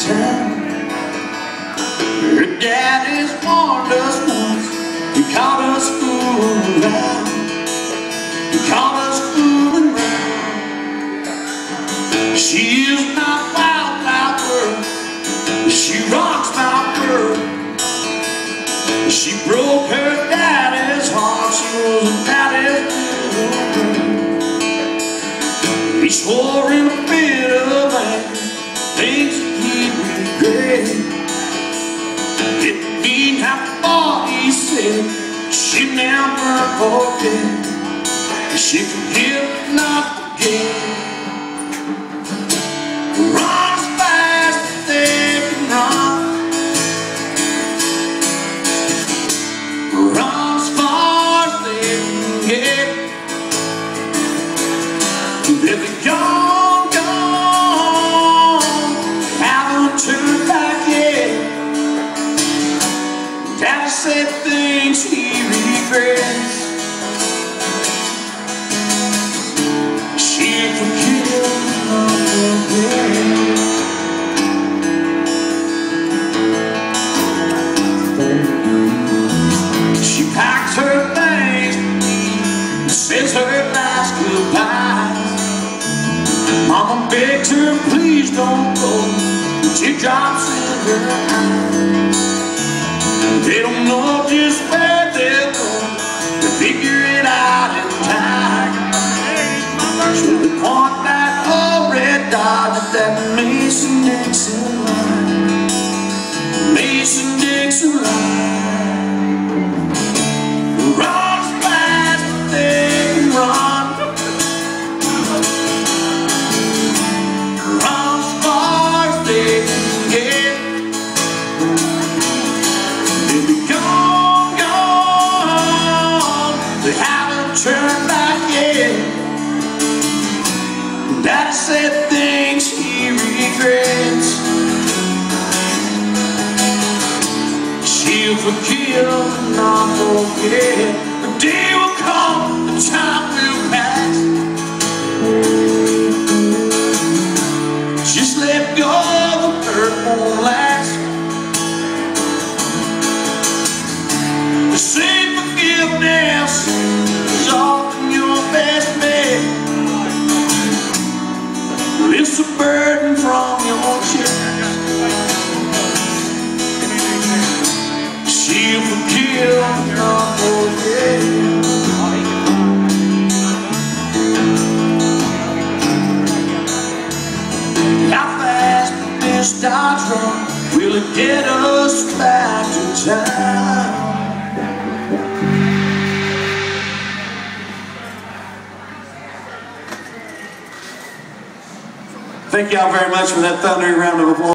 town. Her daddy's warned us once. He caught us fooling around. He caught us fooling around. She is not wild like her. She rocks my world. She broke her daddy's heart. She was a daddy's He swore in a fit she never forget. She forgive, not forget. Run as fast as they can far as they can get. Gone, Begs her, please don't go. Teardrops in her eyes. They don't know just where they're going. They figure it out in time. So they point that old red dot at that Mason-Dixon line. Mason-Dixon line. Back yet. Daddy said things he regrets. She'll forgive, and not forget. The day will come, the time Dodge run will it get us back to town? Thank y'all very much for that thundering round of applause.